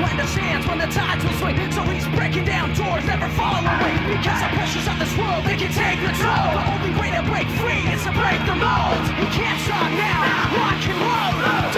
hands when the tides will swing. So he's breaking down doors, never following. Because the pressures of this world, they can take the toll. The only way to break free is to break the mold. He can't stop now, rock and roll.